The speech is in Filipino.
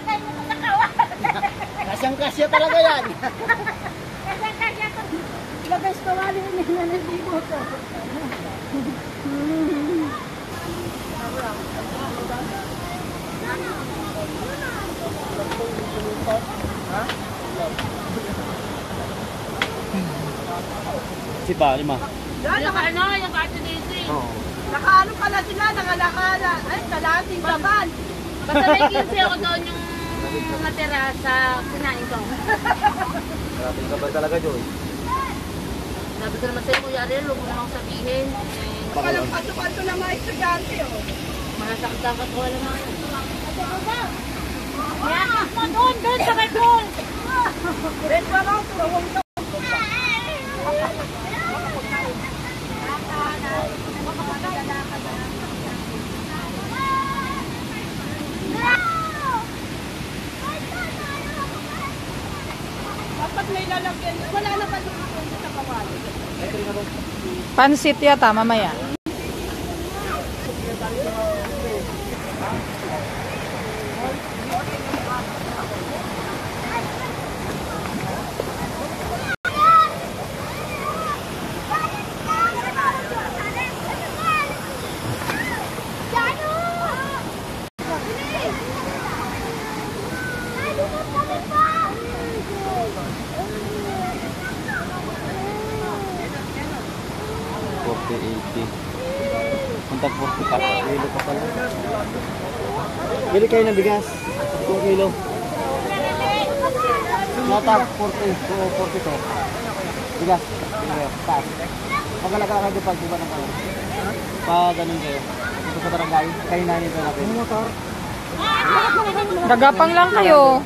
Lagay mo sa kawan. Kasyang kasya talaga yan. Kasi kaya ko. Lagay sa kawali nila ng libo ko. Si pa, lima. Yung ano, yung cartoonist. Oo. Nakaano pala sila, nakalakala. Ay, kalating laban. May 15 ako doon yung natira sa kinain ko. Maraming ka ba talaga, Joy? Sabi ko naman sa'yo, Kuya Ariel, huwag mo namang sabihin. Walang pato-pato na mga estudyante, oh. masaktan ka ko alam mo. Mo doon, doon sa may pool. Red pa raw, tuwang to. Dapat may lalagyan. Wala na pa doon sa kawali. Pansit yata, mamaya. Forty, eighty. Punta 40 pa. Kilo pa pala. Bili kayo ng bigas. 2 kilo. Nota 40 to 42. Bigas. Bili kayo. Taas. Pagkalaka kayo pag diba ng kayo. Pa ganun kayo. Dito sa barangay. Kayo na natin. Motor. Gagapang lang kayo.